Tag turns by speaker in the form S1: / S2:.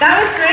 S1: That was great.